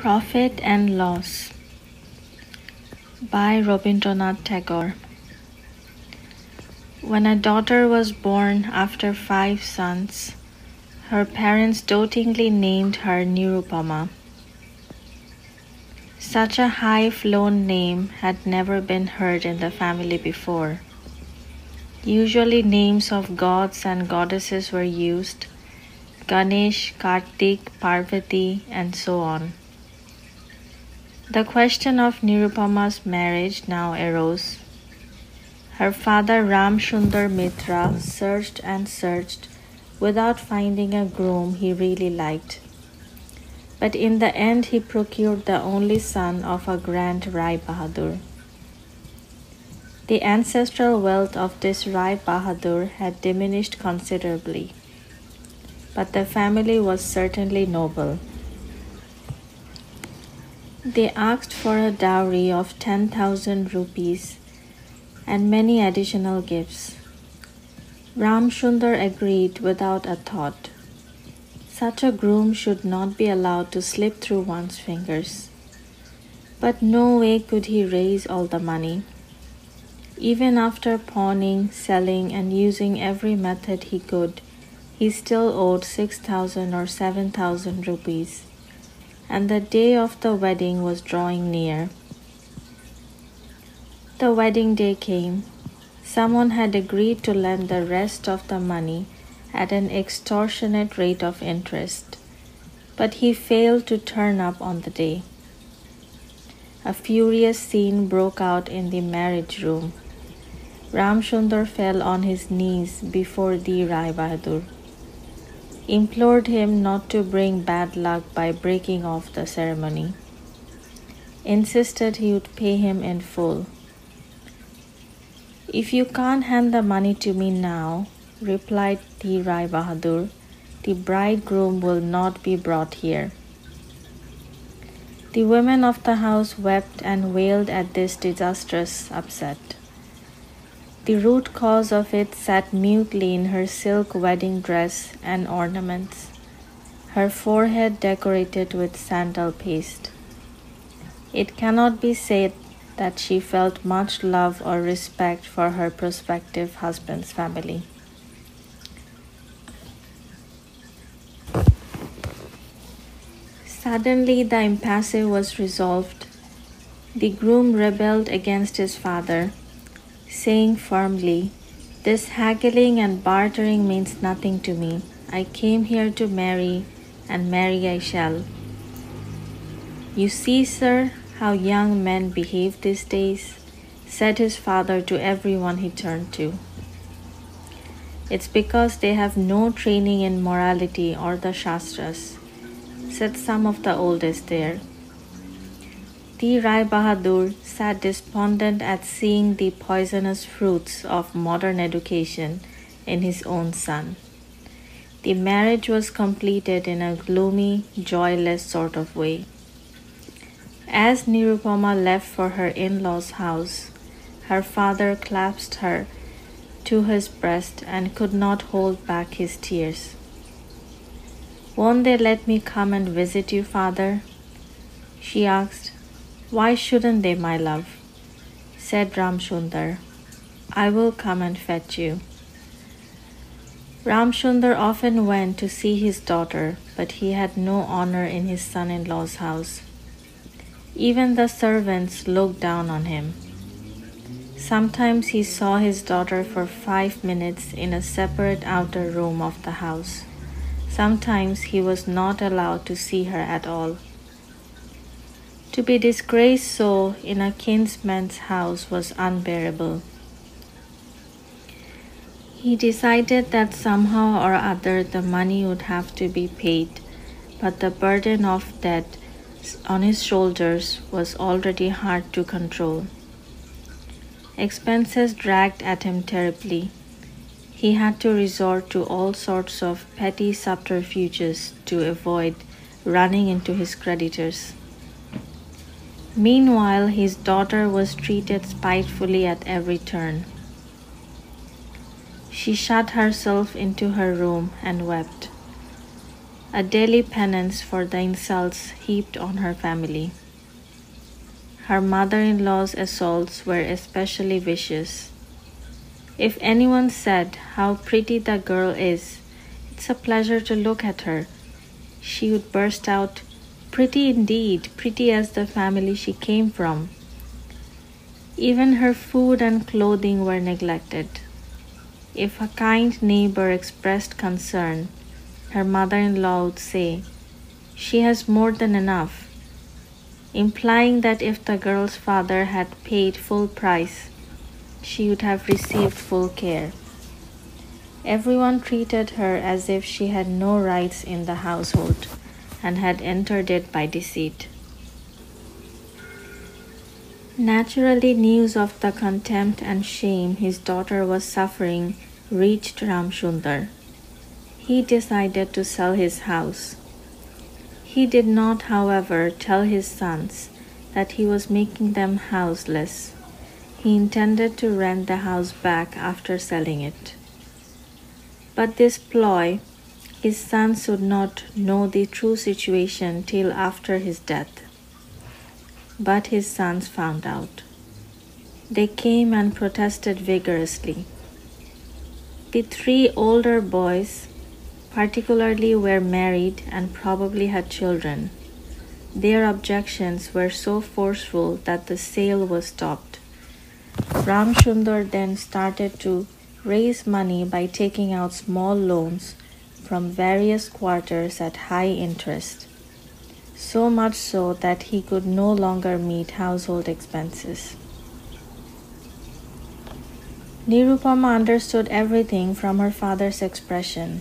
Profit and Loss by Rabindranath Tagore. When a daughter was born after five sons, her parents dotingly named her Nirupama. Such a high flown name had never been heard in the family before. Usually, names of gods and goddesses were used Ganesh, Kartik, Parvati, and so on. The question of Nirupama's marriage now arose. Her father Ram Mitra searched and searched without finding a groom he really liked. But in the end, he procured the only son of a grand Rai Bahadur. The ancestral wealth of this Rai Bahadur had diminished considerably, but the family was certainly noble. They asked for a dowry of 10,000 rupees and many additional gifts. Ram Sundar agreed without a thought. Such a groom should not be allowed to slip through one's fingers. But no way could he raise all the money. Even after pawning, selling, and using every method he could, he still owed 6,000 or 7,000 rupees and the day of the wedding was drawing near. The wedding day came. Someone had agreed to lend the rest of the money at an extortionate rate of interest, but he failed to turn up on the day. A furious scene broke out in the marriage room. Ramsundar fell on his knees before the Rai Bahadur implored him not to bring bad luck by breaking off the ceremony, insisted he would pay him in full. If you can't hand the money to me now, replied the Rai Bahadur, the bridegroom will not be brought here. The women of the house wept and wailed at this disastrous upset. The root cause of it sat mutely in her silk wedding dress and ornaments, her forehead decorated with sandal paste. It cannot be said that she felt much love or respect for her prospective husband's family. Suddenly, the impasse was resolved. The groom rebelled against his father saying firmly, This haggling and bartering means nothing to me. I came here to marry, and marry I shall. You see, sir, how young men behave these days, said his father to everyone he turned to. It's because they have no training in morality or the Shastras, said some of the oldest there. The Rai Bahadur sat despondent at seeing the poisonous fruits of modern education in his own son. The marriage was completed in a gloomy, joyless sort of way. As Nirupama left for her in law's house, her father clasped her to his breast and could not hold back his tears. Won't they let me come and visit you, father? She asked, why shouldn't they, my love? said Ramsundar. I will come and fetch you. Ramsundar often went to see his daughter, but he had no honor in his son in law's house. Even the servants looked down on him. Sometimes he saw his daughter for five minutes in a separate outer room of the house. Sometimes he was not allowed to see her at all. To be disgraced so in a kinsman's house was unbearable. He decided that somehow or other the money would have to be paid, but the burden of debt on his shoulders was already hard to control. Expenses dragged at him terribly. He had to resort to all sorts of petty subterfuges to avoid running into his creditors. Meanwhile, his daughter was treated spitefully at every turn. She shut herself into her room and wept. a daily penance for the insults heaped on her family. Her mother in law's assaults were especially vicious. If anyone said how pretty the girl is, it's a pleasure to look at her, she would burst out, Pretty indeed, pretty as the family she came from. Even her food and clothing were neglected. If a kind neighbor expressed concern, her mother in law would say, She has more than enough, implying that if the girl's father had paid full price, she would have received full care. Everyone treated her as if she had no rights in the household and had entered it by deceit. Naturally, news of the contempt and shame his daughter was suffering reached Ramsundar. He decided to sell his house. He did not, however, tell his sons that he was making them houseless. He intended to rent the house back after selling it. But this ploy, his sons would not know the true situation till after his death. But his sons found out. They came and protested vigorously. The three older boys particularly were married and probably had children. Their objections were so forceful that the sale was stopped. Ramsundar then started to raise money by taking out small loans from various quarters at high interest, so much so that he could no longer meet household expenses. Nirupama understood everything from her father's expression.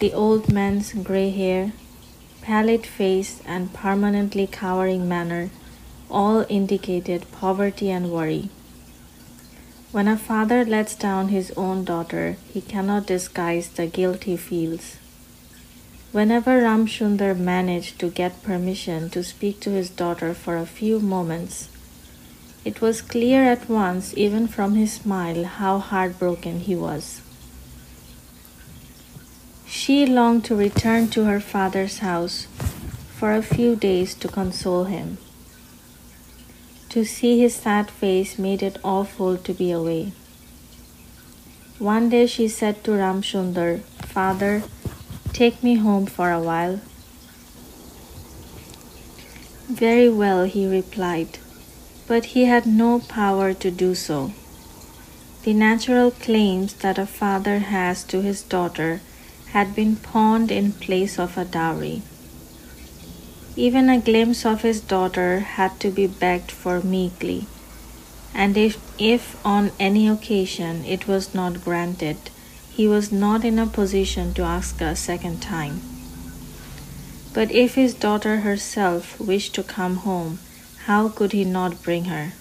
The old man's grey hair, pallid face, and permanently cowering manner all indicated poverty and worry. When a father lets down his own daughter, he cannot disguise the guilt he feels. Whenever Ramsundar managed to get permission to speak to his daughter for a few moments, it was clear at once, even from his smile, how heartbroken he was. She longed to return to her father's house for a few days to console him. To see his sad face made it awful to be away. One day she said to Ramsundar, Father, take me home for a while. Very well, he replied, but he had no power to do so. The natural claims that a father has to his daughter had been pawned in place of a dowry. Even a glimpse of his daughter had to be begged for meekly, and if, if on any occasion it was not granted, he was not in a position to ask a second time. But if his daughter herself wished to come home, how could he not bring her?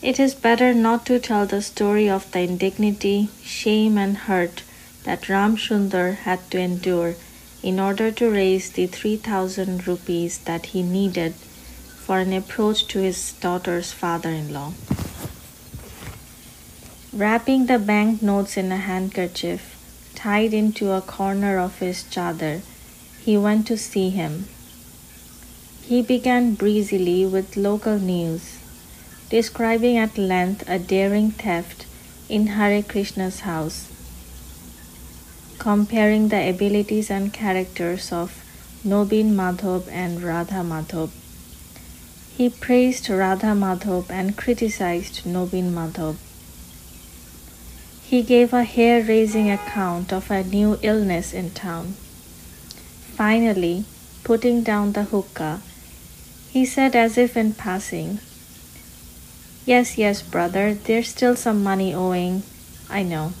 It is better not to tell the story of the indignity, shame, and hurt that Ramsundar had to endure in order to raise the 3000 rupees that he needed for an approach to his daughter's father in law. Wrapping the bank notes in a handkerchief tied into a corner of his chadar, he went to see him. He began breezily with local news, describing at length a daring theft in Hare Krishna's house comparing the abilities and characters of Nobin Madhov and Radha Madhov. He praised Radha Madhov and criticized Nobin Madhov. He gave a hair raising account of a new illness in town. Finally, putting down the hookah, he said as if in passing, Yes, yes, brother, there's still some money owing. I know.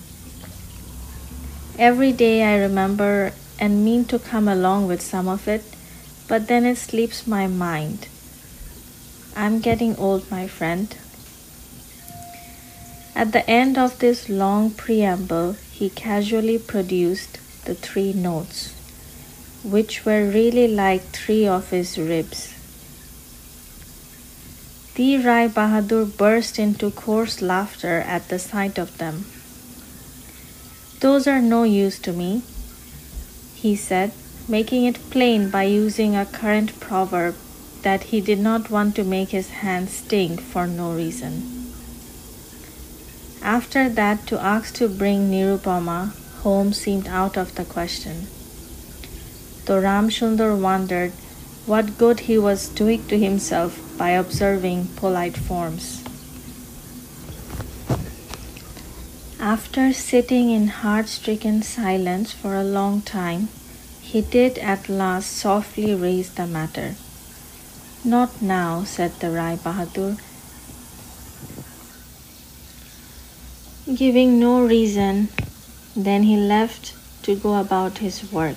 Every day I remember and mean to come along with some of it, but then it slips my mind. I'm getting old, my friend. At the end of this long preamble, he casually produced the three notes, which were really like three of his ribs. The Rai Bahadur burst into coarse laughter at the sight of them. Those are no use to me. he said, making it plain by using a current proverb that he did not want to make his hands stink for no reason. After that, to ask to bring Nirupama home seemed out of the question. Though Ramsundar wondered what good he was doing to himself by observing polite forms. After sitting in heart stricken silence for a long time, he did at last softly raise the matter. Not now, said the Rai Bahadur, giving no reason. Then he left to go about his work.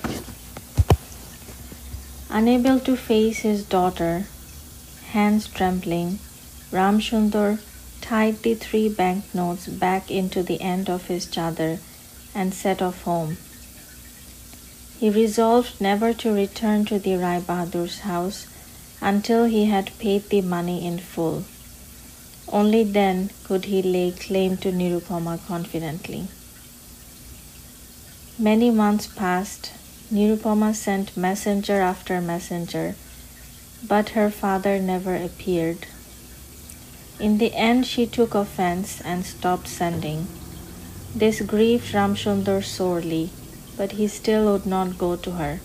Unable to face his daughter, hands trembling, Ramsundar tied the three banknotes back into the end of his chadar and set off home. He resolved never to return to the Rai Bahadur's house until he had paid the money in full. Only then could he lay claim to Nirupama confidently. Many months passed Nirupama sent messenger after messenger, but her father never appeared. In the end, she took offense and stopped sending. This grieved Ramsundar sorely, but he still would not go to her.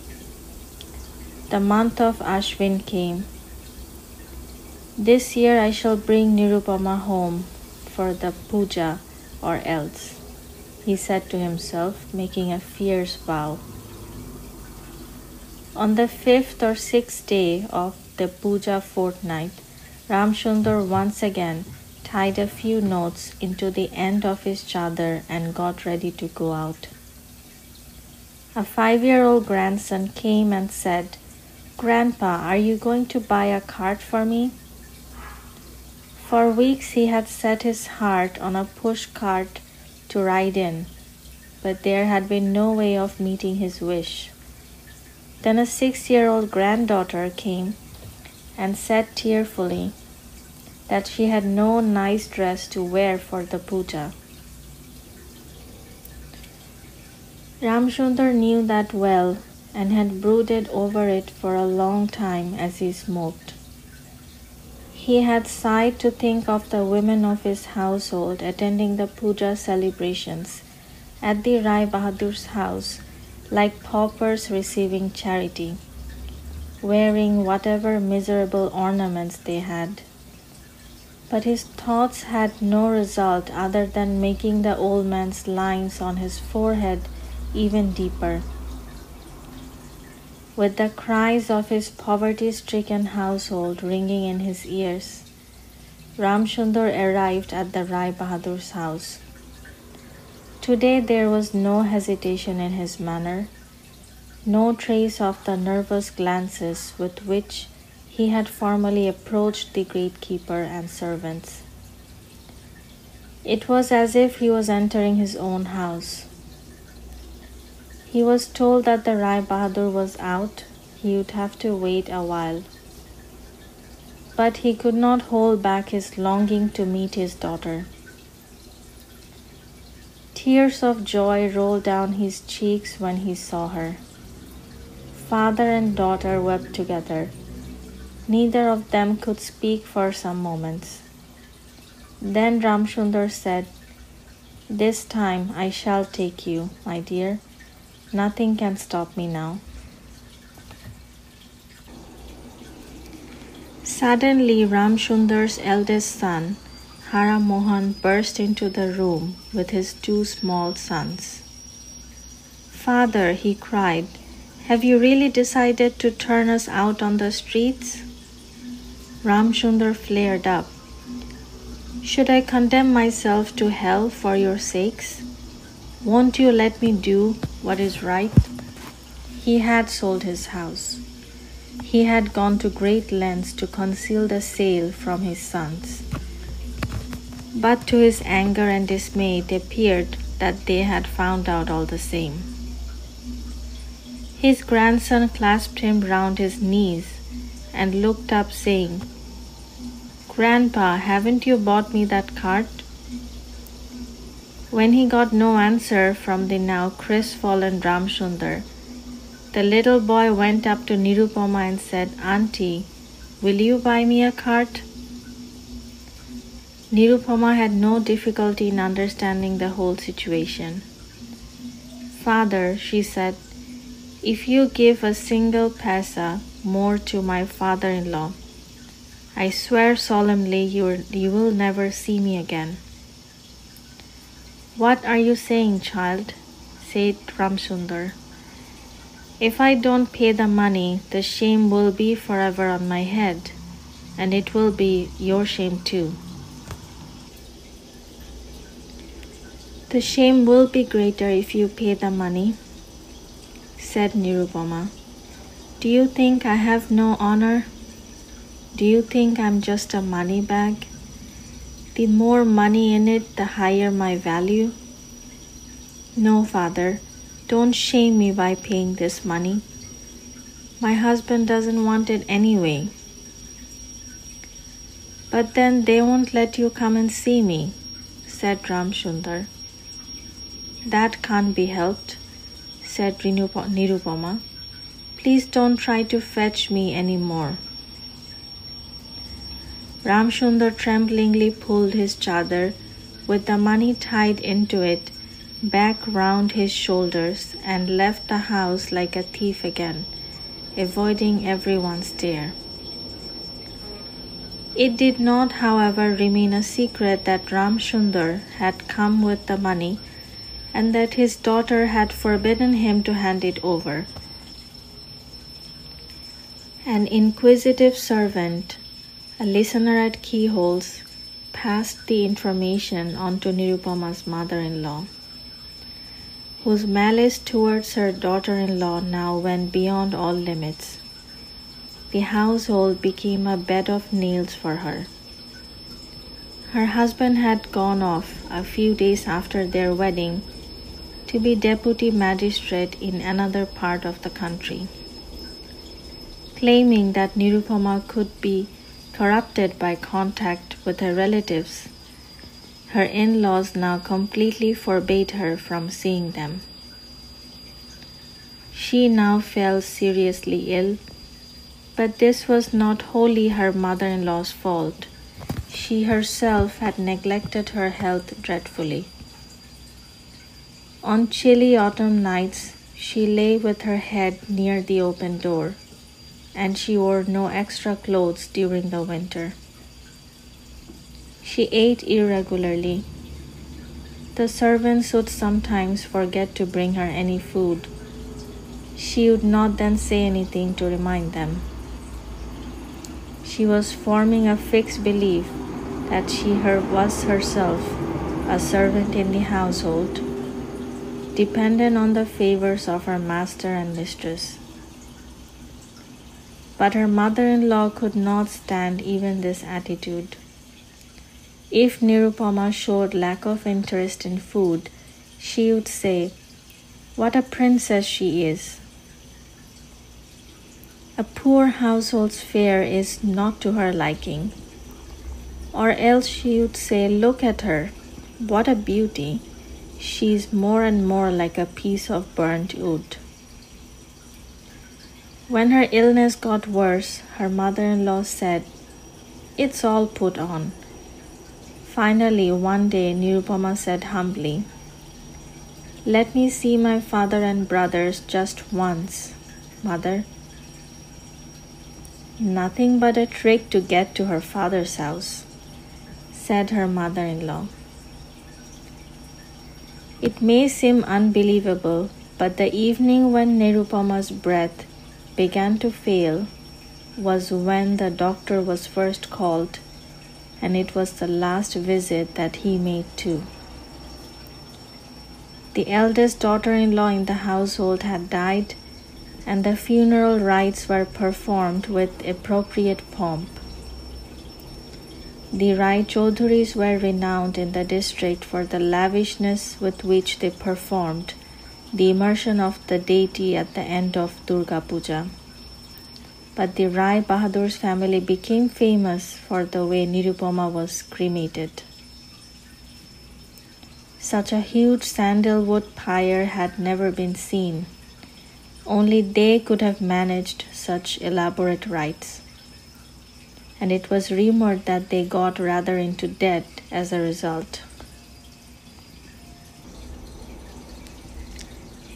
The month of Ashwin came. This year I shall bring Nirupama home for the puja or else, he said to himself, making a fierce vow. On the fifth or sixth day of the puja fortnight, Ramsundar once again tied a few knots into the end of his chadar and got ready to go out. A five year old grandson came and said, Grandpa, are you going to buy a cart for me? For weeks he had set his heart on a push cart to ride in, but there had been no way of meeting his wish. Then a six year old granddaughter came and said tearfully that she had no nice dress to wear for the puja. Ramsundar knew that well and had brooded over it for a long time as he smoked. He had sighed to think of the women of his household attending the puja celebrations at the Rai Bahadur's house like paupers receiving charity, wearing whatever miserable ornaments they had. But his thoughts had no result other than making the old man's lines on his forehead even deeper. With the cries of his poverty stricken household ringing in his ears, Ramsundar arrived at the Rai Bahadur's house. Today there was no hesitation in his manner, no trace of the nervous glances with which he had formerly approached the gatekeeper and servants. It was as if he was entering his own house. He was told that the Rai Bahadur was out, he would have to wait a while. But he could not hold back his longing to meet his daughter. Tears of joy rolled down his cheeks when he saw her. Father and daughter wept together. Neither of them could speak for some moments. Then Ramsundar said, This time I shall take you, my dear. Nothing can stop me now. Suddenly, Ramsundar's eldest son, Hara Mohan burst into the room with his two small sons. Father, he cried, have you really decided to turn us out on the streets? Ramsundar flared up. Should I condemn myself to hell for your sakes? Won't you let me do what is right? He had sold his house. He had gone to great lengths to conceal the sale from his sons. But to his anger and dismay, it appeared that they had found out all the same. His grandson clasped him round his knees and looked up, saying, Grandpa, haven't you bought me that cart? When he got no answer from the now crestfallen Ramsundar, The little boy went up to Nirupama and said, Auntie, will you buy me a cart? Nirupama had no difficulty in understanding the whole situation. Father, she said, if you give a single pesa more to my father in law, I swear solemnly you, you will never see me again. What are you saying, child? said Ramsundar. If I don't pay the money, the shame will be forever on my head, and it will be your shame too. The shame will be greater if you pay the money, said Nirupama. Do you think I have no honor? Do you think I'm just a money bag? The more money in it, the higher my value. No, father, don't shame me by paying this money. My husband doesn't want it anyway. But then they won't let you come and see me, said Ramsundar. That can't be helped, said Nirupama. Please don't try to fetch me any more. Tremblingly pulled his chadar with the money tied into it back round his shoulders and left the house like a thief again, avoiding everyone's stare. It did not, however, remain a secret that Ramsundar had come with the money and that his daughter had forbidden him to hand it over. An inquisitive servant, a listener at keyholes, passed the information on to Nirupama's mother in law, whose malice towards her daughter in law now went beyond all limits. The household became a bed of nails for her. Her husband had gone off a few days after their wedding to be deputy magistrate in another part of the country. Claiming that Nirupama could be corrupted by contact with her relatives, her in laws now completely forbade her from seeing them. She now fell seriously ill, but this was not wholly her mother in law's fault. She herself had neglected her health dreadfully. On chilly autumn nights, she lay with her head near the open door, and she wore no extra clothes during the winter. She ate irregularly. The servants would sometimes forget to bring her any food. She would not then say anything to remind them. She was forming a fixed belief that she her was herself a servant in the household dependent on the favors of her master and mistress. But her mother in law could not stand even this attitude. If Nirupama showed lack of interest in food, she would say, What a princess she is! A poor household's fare is not to her liking. Or else she would say, Look at her, what a beauty! She's more and more like a piece of burnt wood. When her illness got worse, her mother in law said, It's all put on. Finally, one day, Nirupama said humbly, Let me see my father and brothers just once, mother. Nothing but a trick to get to her father's house, said her mother in law. It may seem unbelievable, but the evening when Nirupama's breath began to fail was when the doctor was first called, and it was the last visit that he made too. The eldest daughter in law in the household had died, and the funeral rites were performed with appropriate pomp. The Rai Chaudhuris were renowned in the district for the lavishness with which they performed the immersion of the deity at the end of Durga Puja. But the Rai Bahadur's family became famous for the way Nirupama was cremated. Such a huge sandalwood pyre had never been seen. Only they could have managed such elaborate rites. And it was rumored that they got rather into debt as a result.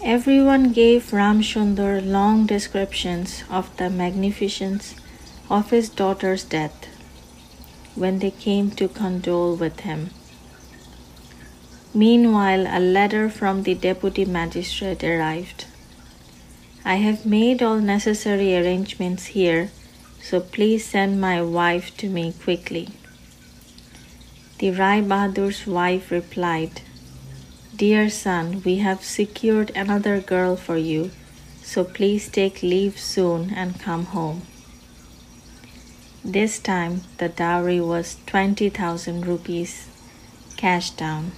Everyone gave Ramchandra long descriptions of the magnificence of his daughter's death when they came to condole with him. Meanwhile, a letter from the deputy magistrate arrived. I have made all necessary arrangements here, so please send my wife to me quickly. The Rai Bahadur's wife replied, Dear son, we have secured another girl for you, so please take leave soon and come home. This time the dowry was 20,000 rupees cash down.